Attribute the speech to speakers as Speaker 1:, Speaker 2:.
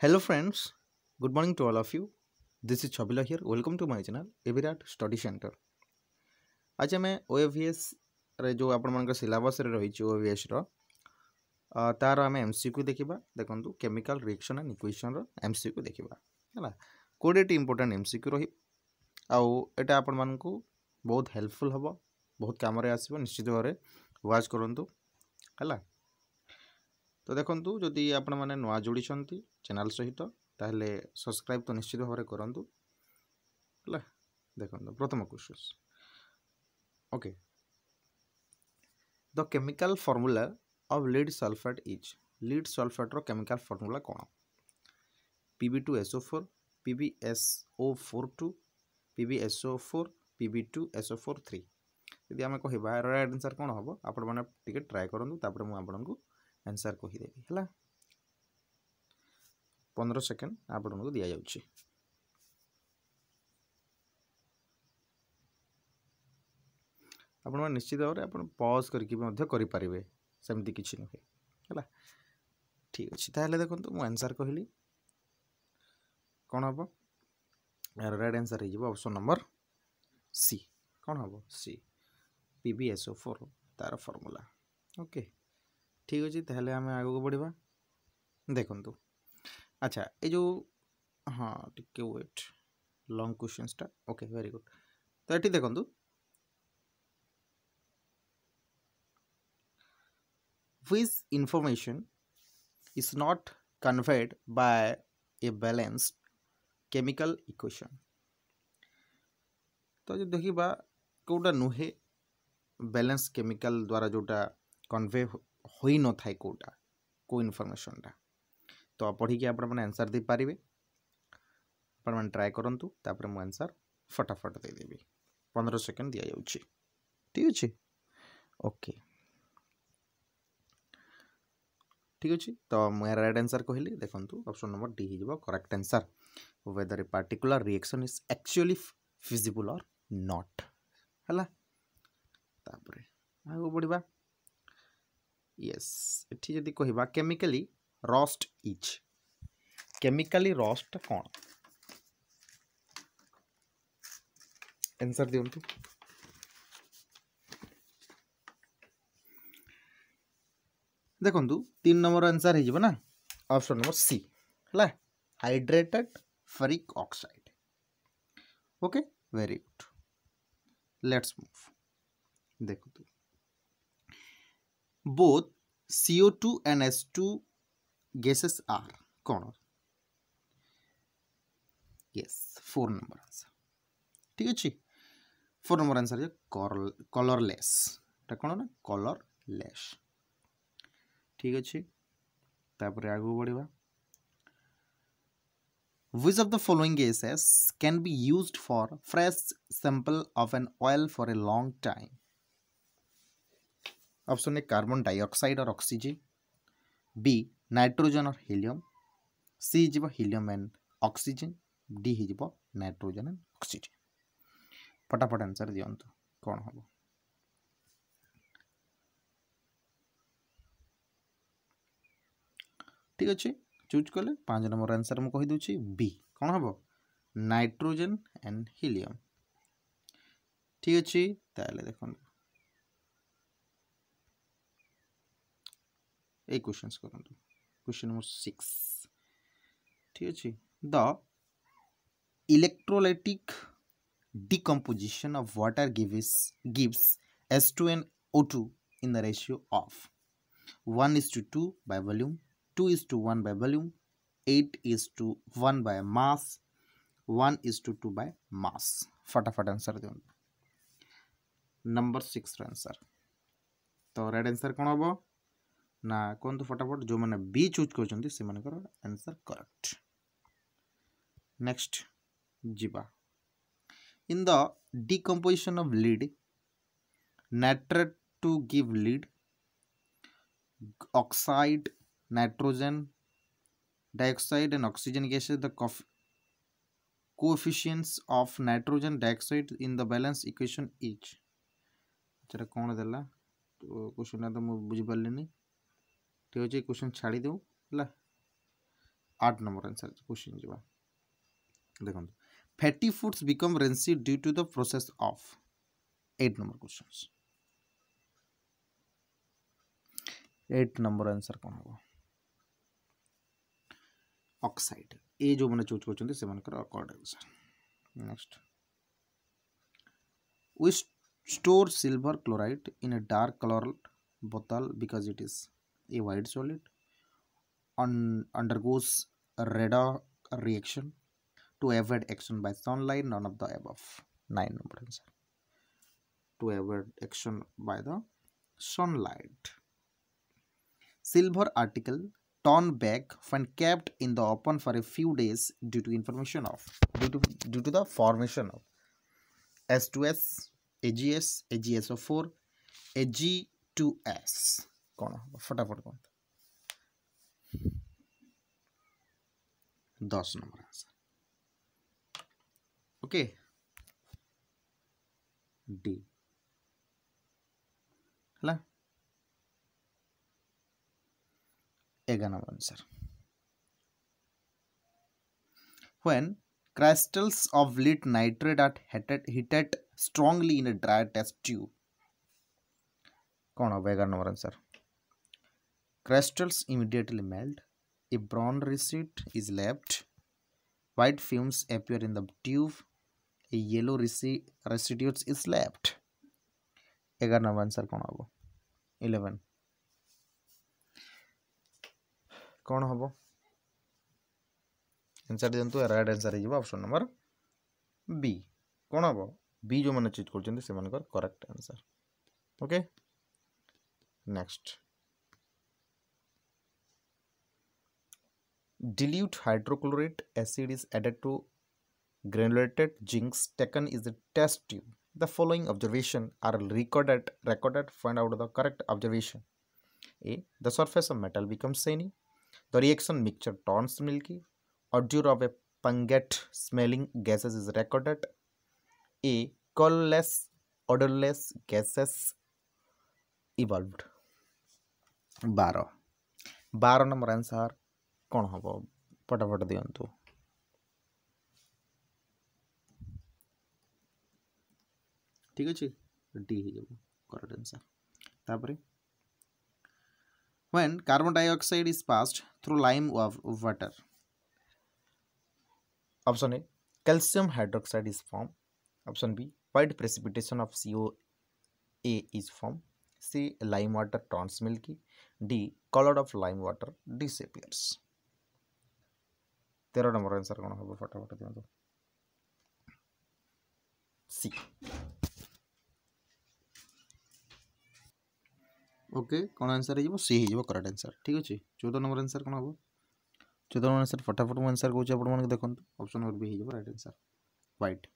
Speaker 1: Hello friends good morning to all of you. This is chabila here. Welcome to my channel evirat study center. आज आम ओएभीएस रे जो आपण syllabus रे रही ओएभीएस रो तार आम एमसीक्यू देखा देखो केमिकल रिएक्शन एंड इक्वेशन रो एमसीक्यू देखा है कोड़ेटी इंपोर्टां एमसीक्यू रही आटा आपण मानक बहुत हेल्पफुल हम बहुत कम आसो निश्चित भाव वाच करूँ है କରନ୍ତୁ ହେଲା ତ ଦେଖନ୍ତୁ ଯଦି ଆପଣମାନେ ନୂଆ ଯୋଡ଼ିଛନ୍ତି ଚ୍ୟାନେଲ୍ ସହିତ ତାହେଲେ ସବସ୍କ୍ରାଇବ୍ ତ ନିଶ୍ଚିତ ଭାବରେ କରନ୍ତୁ ହେଲା ଦେଖନ୍ତୁ ପ୍ରଥମ question okay the chemical formula of lead sulphate is lead ସଲଫେଟ୍ର chemical formula କ'ଣ P B two S O four P B S O four two P B S O four P B two S O four three ଯଦି ଆମେ କହିବା right answer କ'ଣ ହେବ ଆପଣମାନେ ଟିକେ try କରନ୍ତୁ ତାପରେ ମୁଁ ଆପଣଙ୍କୁ ଆନ୍ସର୍ କହିଦେବି ହେଲା ପନ୍ଦର ସେକେଣ୍ଡ ଆପଣଙ୍କୁ ଦିଆଯାଉଛି ଆପଣମାନେ ନିଶ୍ଚିତ ଭାବରେ ଆପଣ ପଜ୍ କରିକି ମଧ୍ୟ କରିପାରିବେ ସେମିତି କିଛି ନୁହେଁ ହେଲା ଠିକ୍ ଅଛି ତାହେଲେ ଦେଖନ୍ତୁ ମୁଁ ଆନ୍ସର୍ କହିଲି କ'ଣ ହେବ ଏହାର ରାଇଟ୍ ଆନ୍ସର୍ ହେଇଯିବ ଅପସନ୍ ନମ୍ବର ସି କ'ଣ ହେବ C P B S O four ତା'ର ଫର୍ମୁଲା ଓକେ ঠিক আছে তাহলে আমি আগুক বড়া দেখন্তু আচ্ছা এই যে হ্যাঁ টিকে ওয়েট লং কোশ্চেন্সটা ওকে ভেরি গুড তো এটি দেখন্তু which information is not conveyed by a balanced chemical equation तो जो देखा कौटा नुहे बैलेंस केमिकल द्वारा जोटा कन्वे ହୋଇନଥାଏ କେଉଁଟା କେଉଁ ଇନଫର୍ମେସନ୍ଟା ତ ପଢ଼ିକି ଆପଣମାନେ ଆନ୍ସର୍ ଦେଇପାରିବେ ଆପଣମାନେ ଟ୍ରାଏ କରନ୍ତୁ ତାପରେ ମୁଁ ଆନ୍ସର୍ ଫଟାଫଟ ଦେଇଦେବି ପନ୍ଦର ସେକେଣ୍ଡ ଦିଆଯାଉଛି ଠିକ୍ ଅଛି ଓକେ ঠিক ଅଛି ତ ମୁଁ ଏହାର ରାଇଟ୍ ଆନ୍ସର୍ କହିଲି ଦେଖନ୍ତୁ ଅପସନ୍ ନମ୍ବର ଡି ହେଇଯିବ correct answer whether a particular reaction is actually feasible or not ହେଲା ତାପରେ ଆଗକୁ ବଢ଼ିବା ୟେସ୍ ଏଠି ଯଦି କହିବା chemically rust is chemically rust କ'ଣ ଆନ୍ସର୍ ଦିଅନ୍ତୁ ଦେଖନ୍ତୁ ତିନି ନମ୍ବର ଆନ୍ସର୍ ହେଇଯିବ ନା ଅପସନ୍ ନମ୍ବର ସି ହେଲା hydrated ferric oxide okay very good let's move ଦେଖନ୍ତୁ both CO2 and S2 gases are corner yes four number answer ठीक अछि फोर नंबर आंसर है कलरलेस टा कोन ना कलरलेस ठीक अछि तापर आगु बढ़िबा which of the following gases can be used for fresh sample of an oil for a long time option A carbon dioxide और ऑक्सीजन बी नाइट्रोजन और हिलियम सी हो हिलियम एंड ऑक्सीजन डी हो nitrogen and oxygen फटाफट answer दिंतु कौन हम ঠিক আছে চুজ কলে পাঁচ নম্বর আনসার মু কহিদি বি কোণ হব নাইট্রোজেন এন্ড হিলিয়ম ঠিক আছে তাহলে দেখুন এই কোশ্চেন্স করন্তু কোশ্চেন নম্বর সিক্স ঠিক আছে the electrolytic decomposition of water gives gives S2 O2 in the ratio of 1 is to 2 by volume, 2 is to 1 by volume, 8 is to 1 by mass, 1 is to 2 by mass. फटाफट answer दिखाँ number six answer तो right answer कौन हम ନା କୁହନ୍ତୁ ଫଟାଫଟ ଯେଉଁମାନେ ବି choose କରୁଛନ୍ତି ସେମାନଙ୍କର ଆନ୍ସର୍ କରେକ୍ଟ ନେକ୍ସଟ ଯିବା in the decomposition of lead nitrate to give lead oxide nitrogen dioxide and oxygen gases the coefficients of nitrogen dioxide in the balance equation each ସେଟା କ'ଣ ଦେଲା କ୍ୱେଶ୍ଚନଟା ତ ମୁଁ ବୁଝିପାରିଲିନି ठीक अच्छे क्वेश्चन छाड़ दू है आठ नंबर आंसर क्वेश्चन जी देख fatty foods become rancid due to the process of eight number question eight number answer कौन ऑक्साइड ए जो मैंने चूज़ कर नेक्स्ट उ store silver chloride in a dark colour बोतल because it is a white solid un undergoes a radar reaction to avoid action by sunlight none of the above. Nine number answer. To avoid action by the sunlight. Silver article torn back when kept in the open for a few days due to information of due to due to the formation of S2S, AGS, AGSO4, AG2S कौन फटाफट कौन दस number answer okay D है Eganov answer. When crystals of lead nitrate are heated, heated strongly in a dry test tube, कौन होगा एगारह number answer Crystals immediately melt. A brown receipt is left. White fumes appear in the tube. A yellow residues is left. एगार number answer कौन हम eleven कौन हम answer दिंतु right answer option number B कौन हम बी जो मैंने choose कर correct answer okay next Dilute hydrochloric acid is added to granulated zinc taken is a test tube. The following observation are recorded recorded find out the correct observation. A. The surface of metal becomes shiny. The reaction mixture turns milky. Odor of a pungent smelling gases is recorded. A. Colorless, odorless gases evolved. 12. 12 number answer କ'ଣ ହେବ ଫଟାଫଟ ଦିଅନ୍ତୁ ଠିକ୍ ଅଛି D ହେଇଯିବ correct answer ତାପରେ when carbon dioxide is passed through lime water. Option A calcium hydroxide is formed. Option B white precipitation of CoA is formed. C lime water turns milky. D color of lime water disappears. तेरह नंबर answer कौन हम फटाफट दिखाते सी okay कौन answer हो सी हो correct answer ठीक अच्छे चौदह नंबर आंसर कौन हम चौदह नंबर आंसर फटाफट मुझे आंसर कौन आप देखो ऑप्शन नंबर बी हो रईट आंसर व्हाइट